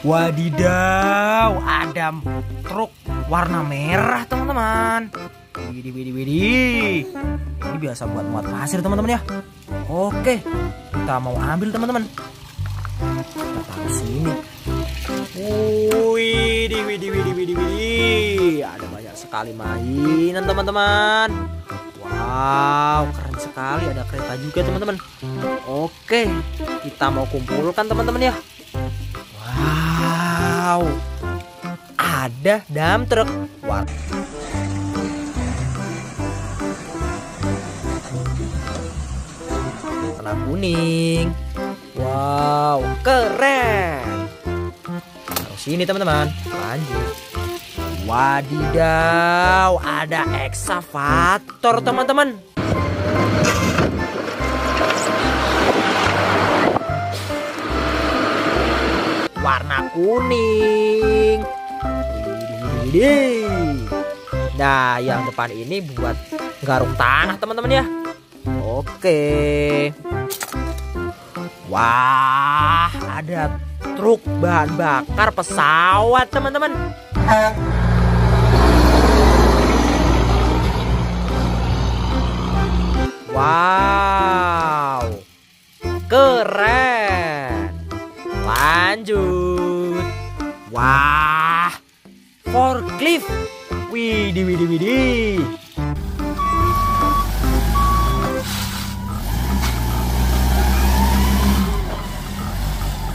Wadidaw, ada truk warna merah teman-teman. Widih, widih, widih. Ini biasa buat muat pasir teman-teman ya. Oke, kita mau ambil teman-teman. Kita taruh sini. Widih, widih, widih, widih, widih. Ada banyak sekali mainan teman-teman. Wow, keren sekali. Ada kereta juga teman-teman. Oke, kita mau kumpulkan teman-teman ya. Wow, ada dam truk. Wow. Warna kuning. Wow, keren. Taruh sini teman-teman. Lanjut. Wadidaw, ada eksavator teman-teman. Warna kuning. Nah, yang depan ini buat garung tanah teman-teman ya. Oke. Wah, ada truk bahan bakar pesawat teman-teman. Wow, keren. Lanjut. Wah, forklift. Widih, widih, widih.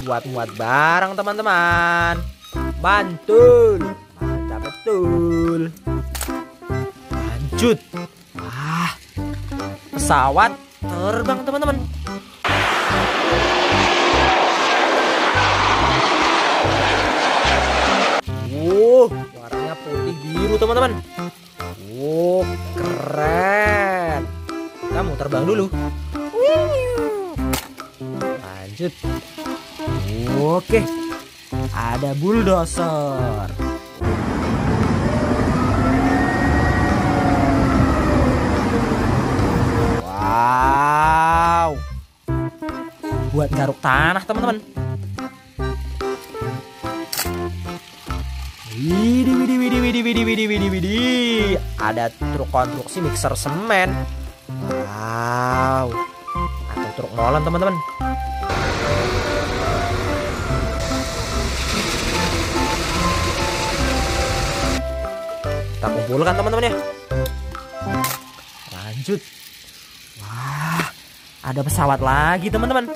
Buat muat barang teman-teman. Mantul. Mantap betul. Lanjut. Wah, pesawat terbang teman-teman. Biru teman-teman. Wuh, keren. Kita mau terbang dulu. Lanjut. Oke, ada bulldozer. Wow. Buat garuk tanah, teman-teman. Widih, widih, widih, widih, widih, widih, widih, widih. Ada truk konstruksi mixer semen. Wow. Atau truk molen, teman-teman. Kita kumpulkan, teman-teman ya. Lanjut. Wah, ada pesawat lagi teman-teman.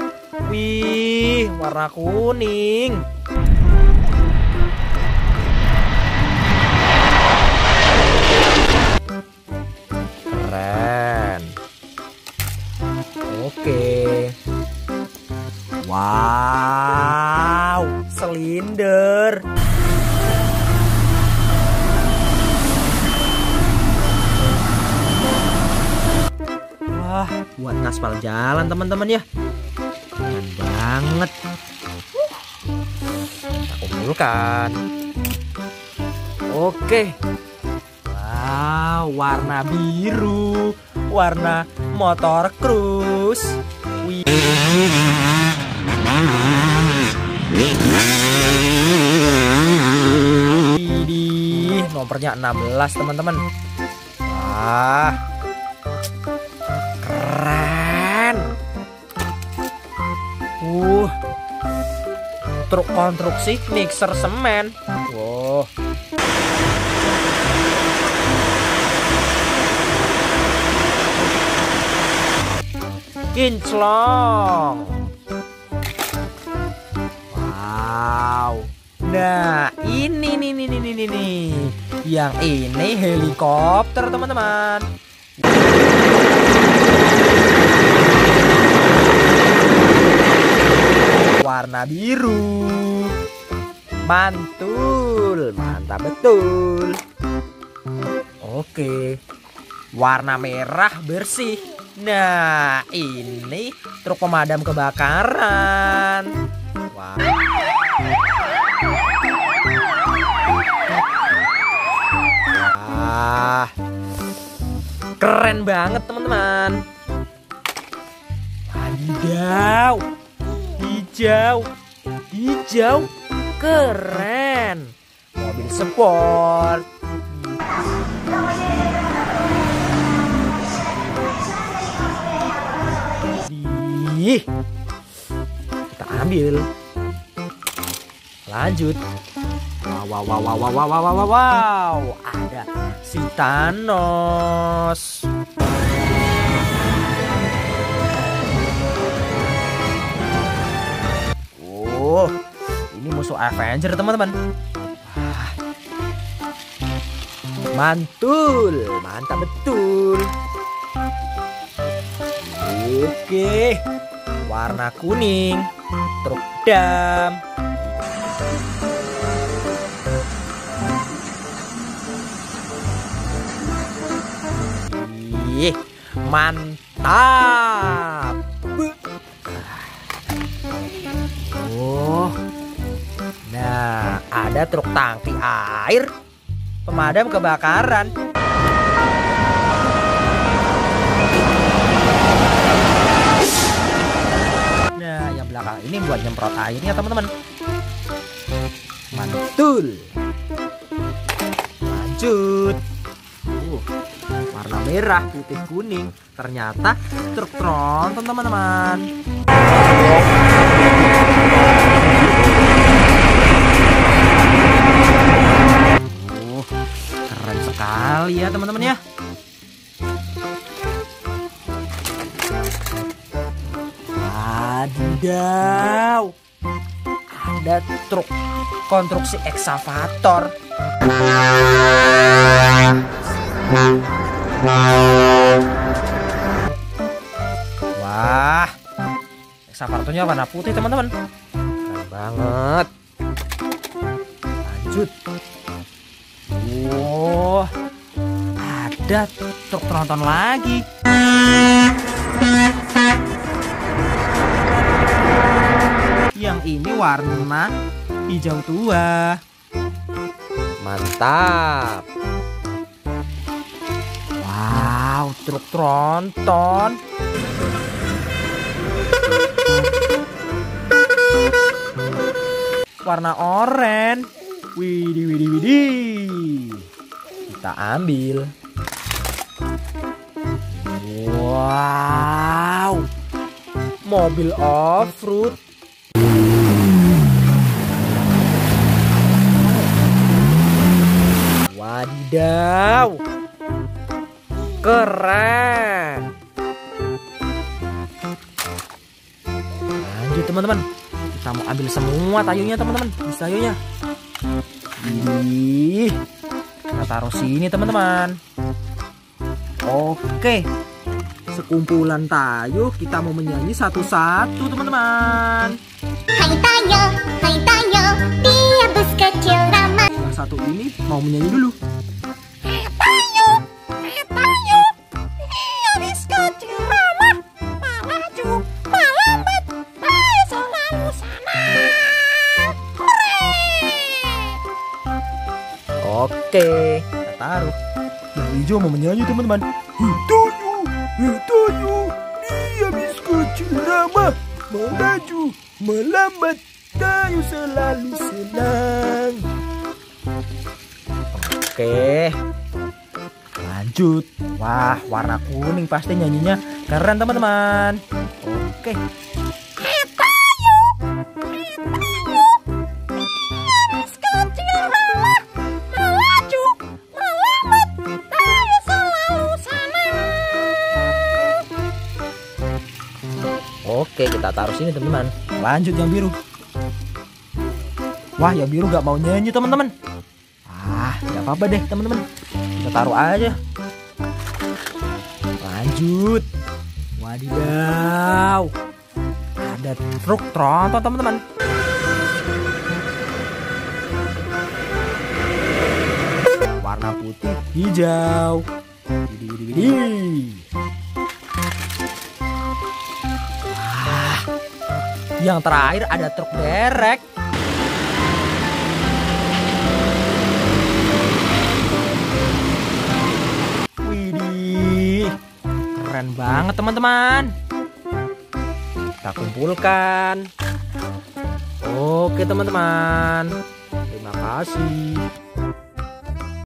Wih, warna kuning. Wow, silinder. Wah, buat ngaspal jalan teman-teman ya. Keren banget. Kita kumpulkan. Oke. Wow, warna biru, warna motor cruise. Wih. Nomornya 16 teman-teman. Wah, keren. Uh, truk konstruksi mixer semen. Wow. Kinclong. Wow. Nah, ini nih nih nih nih nih. Yang ini helikopter, teman-teman. Warna biru. Mantul, mantap betul. Oke. Warna merah bersih. Nah, ini truk pemadam kebakaran. Wah. Wah. Keren banget, teman-teman. Wadidaw. Hijau. Hijau. keren. Mobil sport. Ih, kita ambil. Lanjut. Wow, wow, wow, wow, wow, wow, wow, wow. Ada si Thanos. Oh, ini musuh Avenger teman-teman. Mantul, mantap betul. Oke, warna kuning, truk dam. Mantap. Oh. Nah, ada truk tangki air pemadam kebakaran. Nah, yang belakang ini buat nyemprot airnya, teman-teman. Mantul. Lanjut. Uh, warna merah, putih, kuning. Ternyata truk tronton, teman-teman. Uh, keren sekali ya teman-teman ya. Wadidaw. Ada truk konstruksi eksavator. Wah, eksavatornya warna putih teman-teman. Keren banget. Lanjut. Wow, ada truk tronton lagi. Yang ini warna hijau tua. Mantap. Wow, truk tronton. Warna oranye. Widih, widih, widih. Kita ambil. Wow. Mobil off-road. Wadidaw. Keren. Lanjut teman-teman. Kita mau ambil semua tayunya teman-teman. Bisa tayunya. Ih, kita taruh sini teman-teman. Oke, sekumpulan tayu kita mau menyanyi satu-satu teman-teman. Hai Tayo, hai Tayo, dia bus kecil ramah. Yang satu ini mau menyanyi dulu. Oke, kita taruh. Yang hijau mau menyanyi teman-teman. Hitoyo, Hitoyo, dia bis kecil ramah. Melaju, melambat, tayo selalu senang. Oke, lanjut. Wah, warna kuning pasti nyanyinya keren teman-teman. Oke, Oke, kita taruh sini teman-teman. Lanjut yang biru. Wah, yang biru gak mau nyanyi teman-teman. Ah, gak apa-apa deh teman-teman. Kita taruh aja. Lanjut. Wadidaw. Ada truk tronton teman-teman. Warna putih, hijau. Widih. Yang terakhir ada truk derek. Widih, keren banget teman-teman. Kita kumpulkan. Oke teman-teman. Terima kasih.